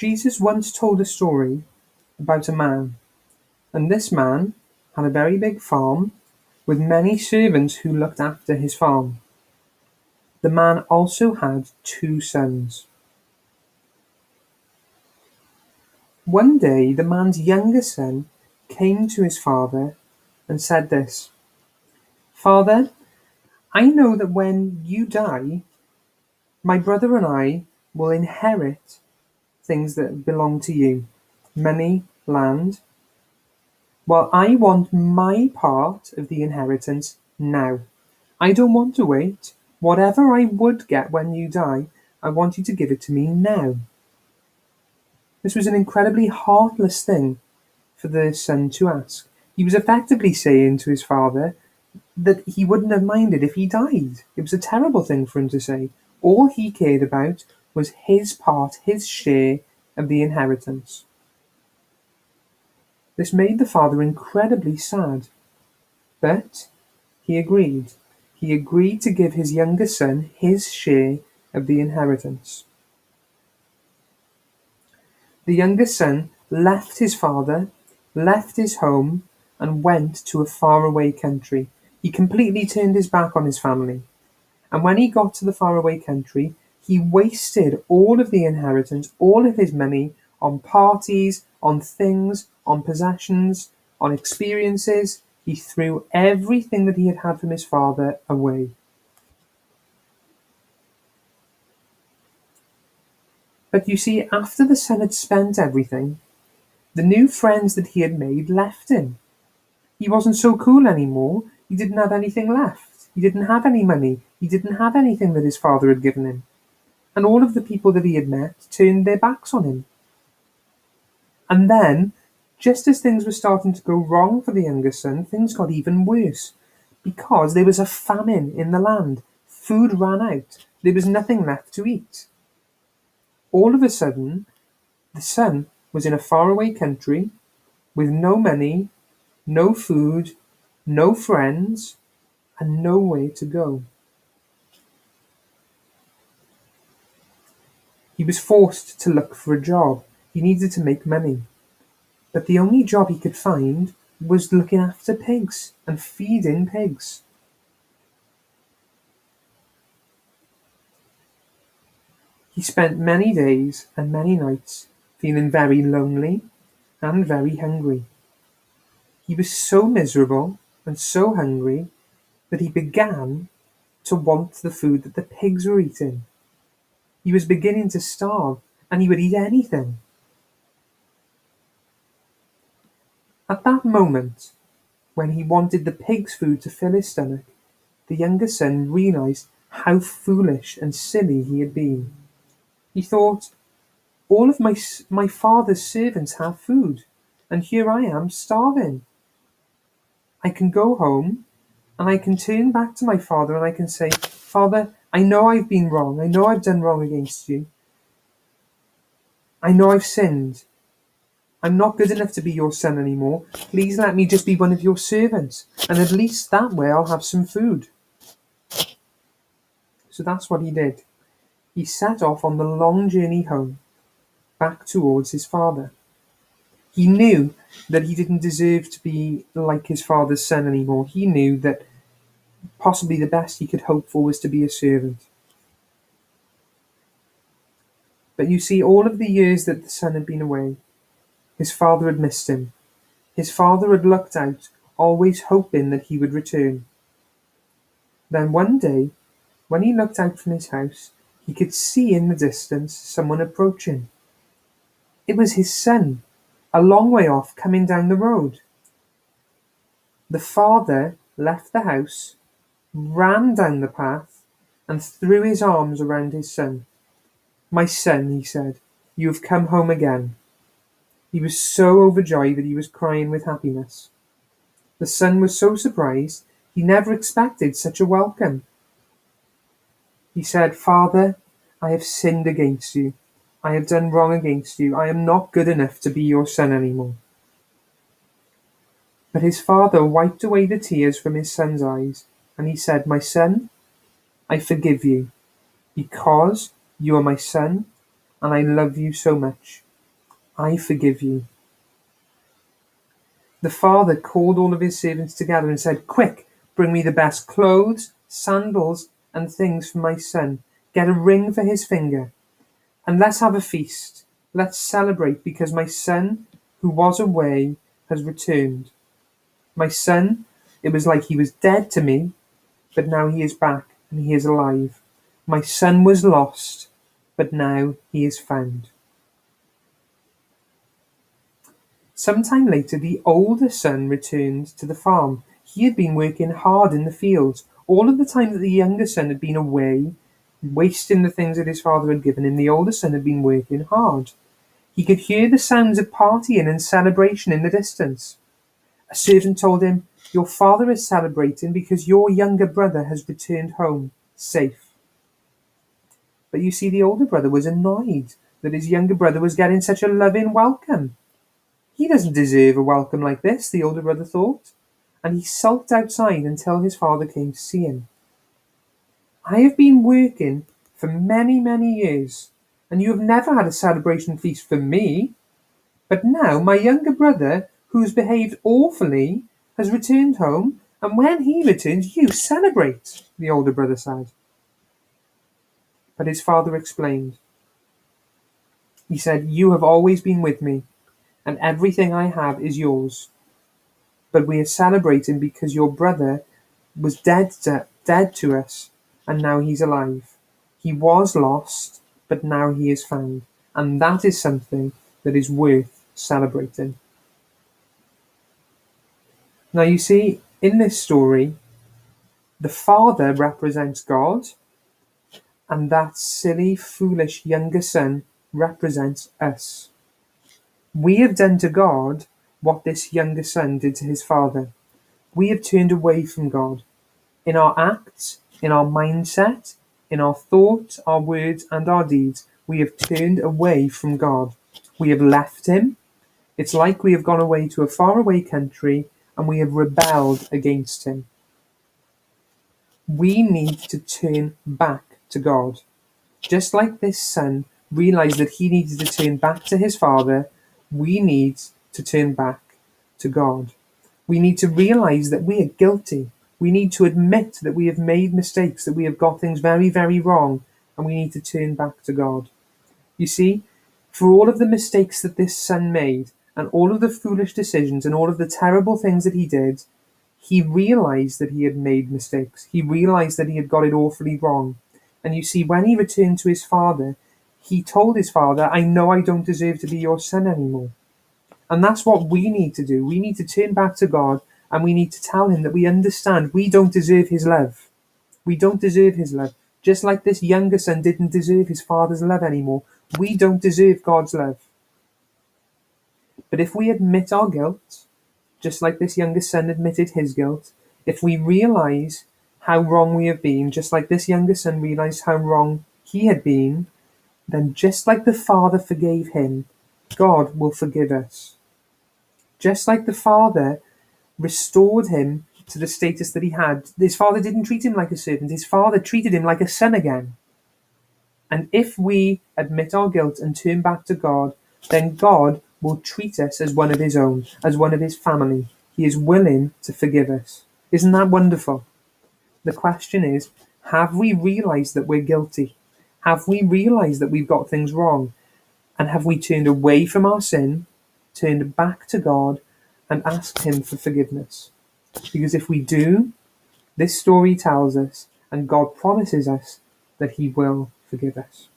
Jesus once told a story about a man, and this man had a very big farm with many servants who looked after his farm. The man also had two sons. One day, the man's younger son came to his father and said this Father, I know that when you die, my brother and I will inherit things that belong to you money, land. Well, I want my part of the inheritance now. I don't want to wait. Whatever I would get when you die, I want you to give it to me now. This was an incredibly heartless thing for the son to ask. He was effectively saying to his father that he wouldn't have minded if he died. It was a terrible thing for him to say. All he cared about was his part, his share of the inheritance. This made the father incredibly sad. But he agreed. He agreed to give his younger son his share of the inheritance. The younger son left his father, left his home, and went to a faraway country. He completely turned his back on his family. And when he got to the faraway country, he wasted all of the inheritance, all of his money, on parties, on things, on possessions, on experiences. He threw everything that he had had from his father away. But you see, after the son had spent everything, the new friends that he had made left him. He wasn't so cool anymore. He didn't have anything left. He didn't have any money. He didn't have anything that his father had given him. And all of the people that he had met turned their backs on him. And then, just as things were starting to go wrong for the younger son, things got even worse. Because there was a famine in the land. Food ran out. There was nothing left to eat. All of a sudden, the son was in a faraway country with no money, no food, no friends, and nowhere to go. He was forced to look for a job. He needed to make money. But the only job he could find was looking after pigs and feeding pigs. He spent many days and many nights feeling very lonely and very hungry. He was so miserable and so hungry that he began to want the food that the pigs were eating. He was beginning to starve and he would eat anything. At that moment, when he wanted the pig's food to fill his stomach, the younger son realized how foolish and silly he had been. He thought, all of my, my father's servants have food, and here I am starving. I can go home and I can turn back to my father and I can say, Father, I know I've been wrong. I know I've done wrong against you. I know I've sinned. I'm not good enough to be your son anymore. Please let me just be one of your servants, and at least that way I'll have some food. So that's what he did he set off on the long journey home, back towards his father. He knew that he didn't deserve to be like his father's son anymore. He knew that possibly the best he could hope for was to be a servant. But you see, all of the years that the son had been away, his father had missed him. His father had looked out, always hoping that he would return. Then one day, when he looked out from his house, he could see in the distance someone approaching. It was his son, a long way off, coming down the road. The father left the house, ran down the path, and threw his arms around his son. My son, he said, you have come home again. He was so overjoyed that he was crying with happiness. The son was so surprised, he never expected such a welcome. He said, Father, I have sinned against you. I have done wrong against you. I am not good enough to be your son any more. But his father wiped away the tears from his son's eyes, and he said, My son, I forgive you, because you are my son, and I love you so much. I forgive you. The father called all of his servants together and said, Quick, bring me the best clothes, sandals, and things for my son. Get a ring for his finger. And let's have a feast. Let's celebrate because my son, who was away, has returned. My son, it was like he was dead to me, but now he is back and he is alive. My son was lost, but now he is found. Sometime later, the older son returned to the farm. He had been working hard in the fields. All of the time that the younger son had been away, wasting the things that his father had given him, the older son had been working hard. He could hear the sounds of partying and celebration in the distance. A servant told him, Your father is celebrating because your younger brother has returned home safe. But you see, the older brother was annoyed that his younger brother was getting such a loving welcome. He doesn't deserve a welcome like this, the older brother thought, and he sulked outside until his father came to see him. I have been working for many, many years, and you have never had a celebration feast for me. But now my younger brother, who's behaved awfully, has returned home, and when he returns, you celebrate, the older brother said. But his father explained. He said, You have always been with me, and everything I have is yours. But we are celebrating because your brother was dead to, dead to us, and now he's alive. He was lost, but now he is found. And that is something that is worth celebrating. Now, you see, in this story, the father represents God, and that silly, foolish younger son represents us. We have done to God what this younger son did to his father. We have turned away from God in our acts, in our mindset, in our thoughts, our words, and our deeds. We have turned away from God. We have left Him. It's like we have gone away to a faraway country and we have rebelled against Him. We need to turn back to God. Just like this son realized that he needed to turn back to his father, we need to turn back to God. We need to realize that we are guilty. We need to admit that we have made mistakes, that we have got things very, very wrong, and we need to turn back to God. You see, for all of the mistakes that this son made, and all of the foolish decisions, and all of the terrible things that he did, he realized that he had made mistakes. He realized that he had got it awfully wrong. And you see, when he returned to his father, he told his father, I know I don't deserve to be your son anymore. And that's what we need to do. We need to turn back to God and we need to tell him that we understand we don't deserve his love. We don't deserve his love. Just like this younger son didn't deserve his father's love anymore, we don't deserve God's love. But if we admit our guilt, just like this younger son admitted his guilt, if we realize how wrong we have been, just like this younger son realized how wrong he had been, then just like the Father forgave him, God will forgive us. Just like the Father restored him to the status that he had, his Father didn't treat him like a servant, his Father treated him like a son again. And if we admit our guilt and turn back to God, then God will treat us as one of his own, as one of his family. He is willing to forgive us. Isn't that wonderful? The question is, have we realized that we're guilty? Have we realized that we've got things wrong? And have we turned away from our sin, turned back to God, and asked Him for forgiveness? Because if we do, this story tells us, and God promises us, that He will forgive us.